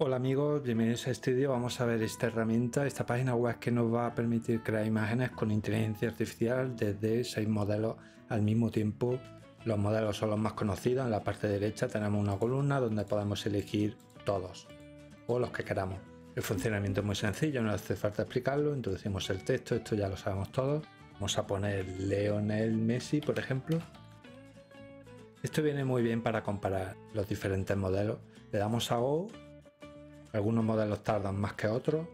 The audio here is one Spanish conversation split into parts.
Hola amigos, bienvenidos a este vídeo. Vamos a ver esta herramienta, esta página web que nos va a permitir crear imágenes con inteligencia artificial desde seis modelos al mismo tiempo. Los modelos son los más conocidos. En la parte derecha tenemos una columna donde podemos elegir todos o los que queramos. El funcionamiento es muy sencillo, no hace falta explicarlo. Introducimos el texto, esto ya lo sabemos todos. Vamos a poner Leonel Messi, por ejemplo. Esto viene muy bien para comparar los diferentes modelos. Le damos a Go algunos modelos tardan más que otros.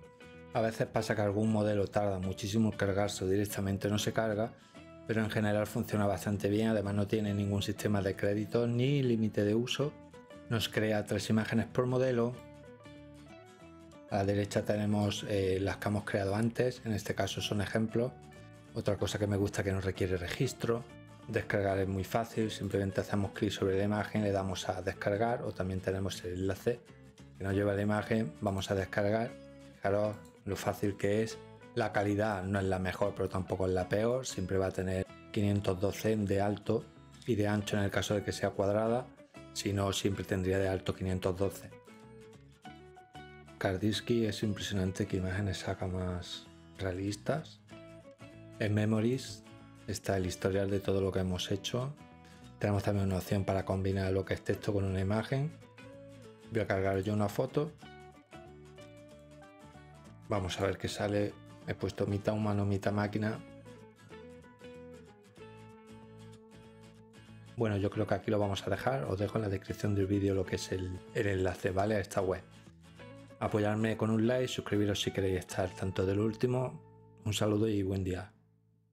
A veces pasa que algún modelo tarda muchísimo en cargarse o directamente no se carga, pero en general funciona bastante bien. Además no tiene ningún sistema de crédito ni límite de uso. Nos crea tres imágenes por modelo. A la derecha tenemos eh, las que hemos creado antes, en este caso son ejemplos. Otra cosa que me gusta que no requiere registro. Descargar es muy fácil, simplemente hacemos clic sobre la imagen, le damos a descargar o también tenemos el enlace que nos lleva la imagen, vamos a descargar. Fijaros lo fácil que es. La calidad no es la mejor, pero tampoco es la peor. Siempre va a tener 512 de alto y de ancho en el caso de que sea cuadrada. Si no, siempre tendría de alto 512. Kardiski es impresionante que imágenes saca más realistas. En Memories está el historial de todo lo que hemos hecho. Tenemos también una opción para combinar lo que es texto con una imagen Voy a cargar yo una foto. Vamos a ver qué sale. He puesto mitad humano, mitad máquina. Bueno, yo creo que aquí lo vamos a dejar. Os dejo en la descripción del vídeo lo que es el, el enlace, ¿vale? A esta web. Apoyarme con un like, suscribiros si queréis estar tanto del último. Un saludo y buen día.